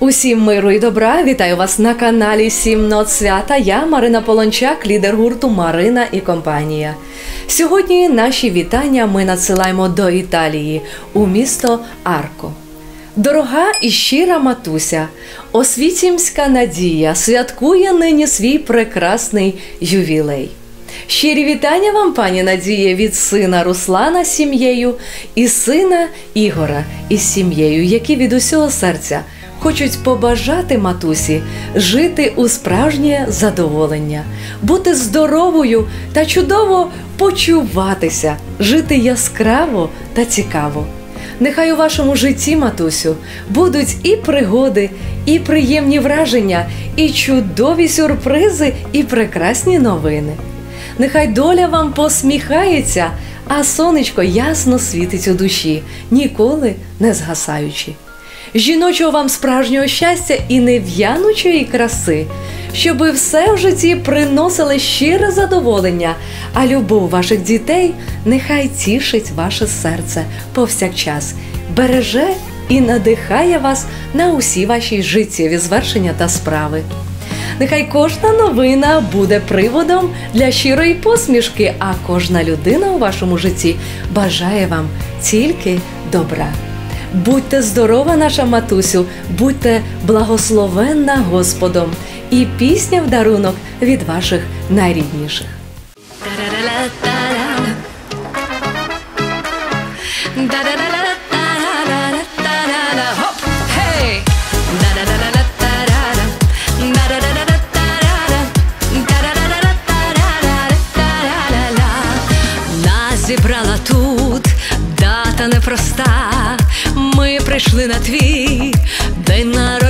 Усім миру і добра, вітаю вас на каналі Сім Нот Свята. Я Марина Полончак, лідер гурту Марина і компанія. Сьогодні наші вітання ми надсилаємо до Італії у місто Арко. Дорога і щира матуся, Освіцімська Надія святкує нині свій прекрасний ювілей. Щирі вітання вам, пані Надія, від сина Руслана сім'єю і сина Ігора із сім'єю, які від усього серця хочуть побажати матусі жити у справжнє задоволення, бути здоровою та чудово почуватися, жити яскраво та цікаво. Нехай у вашому житті, матусю, будуть і пригоди, і приємні враження, і чудові сюрпризи, і прекрасні новини. Нехай доля вам посміхається, а сонечко ясно світить у душі, ніколи не згасаючи. Жіночого вам справжнього щастя і нев'янучої краси, щоби все в житті приносило щире задоволення, а любов ваших дітей нехай тішить ваше серце повсякчас, береже і надихає вас на усі ваші життєві звершення та справи. Нехай кожна новина буде приводом для щирої посмішки, а кожна людина у вашому житті бажає вам тільки добра. Будьте здорова, наша матусю, будьте благословенна Господом, і пісня в дарунок від ваших найрідніших. Прийшли на твій день народження,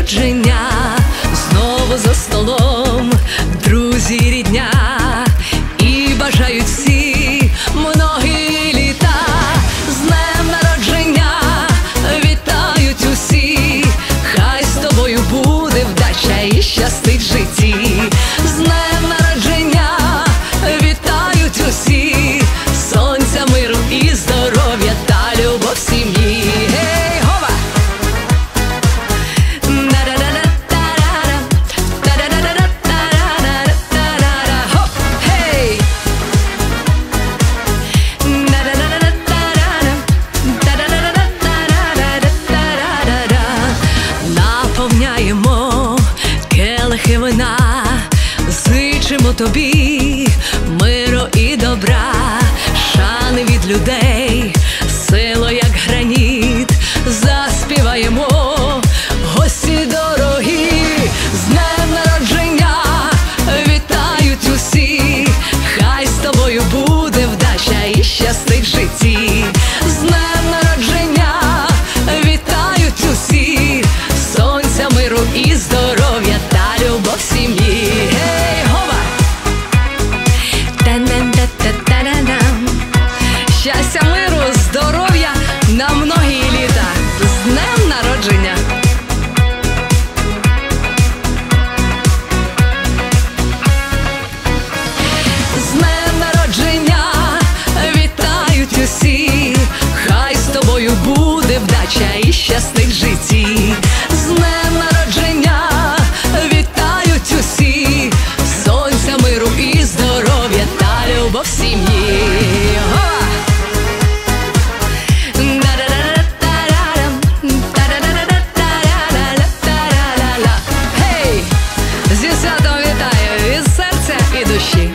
тобі миру і добра, шани від людей, сило як граніт, заспіваємо гості дорогі, з днем народження вітають усі, хай з тобою буде вдача і щастить в. З днем народження вітають усі, сонця, миру і здоров'я. Já se shit.